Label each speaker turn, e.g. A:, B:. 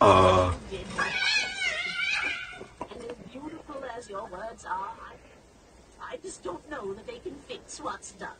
A: Uh,
B: And as beautiful as your words are, I, I just don't know that they can fix what's done.